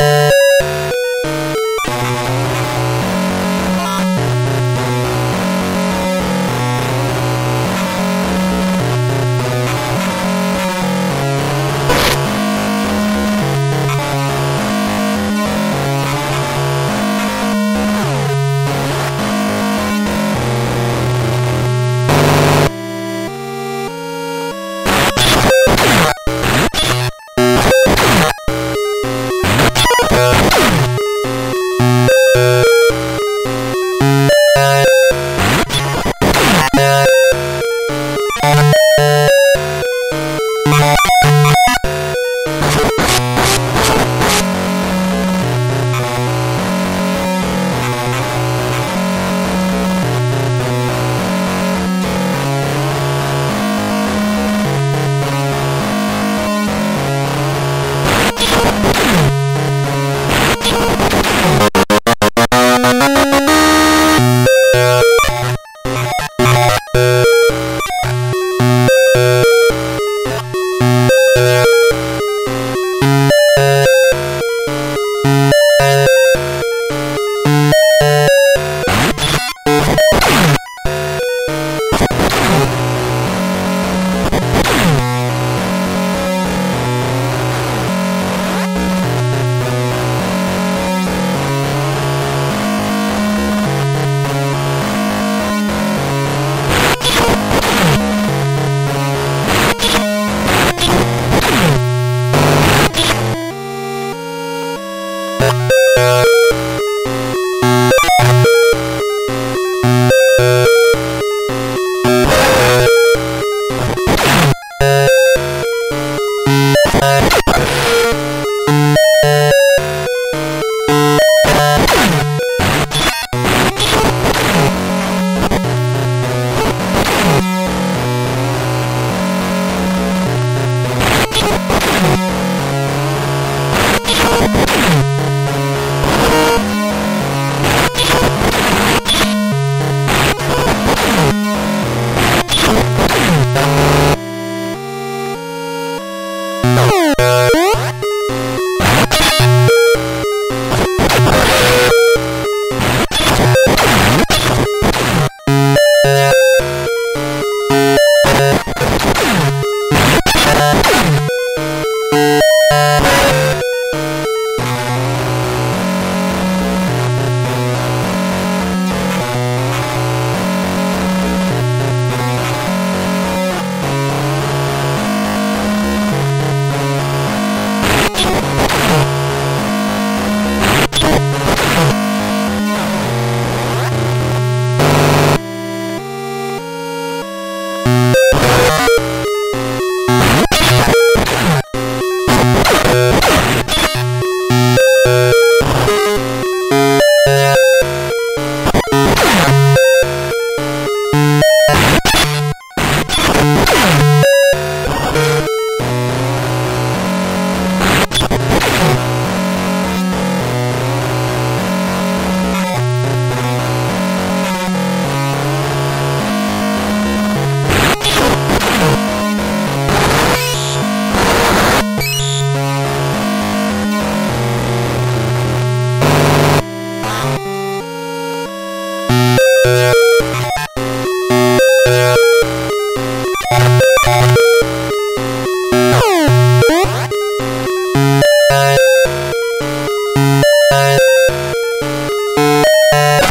you you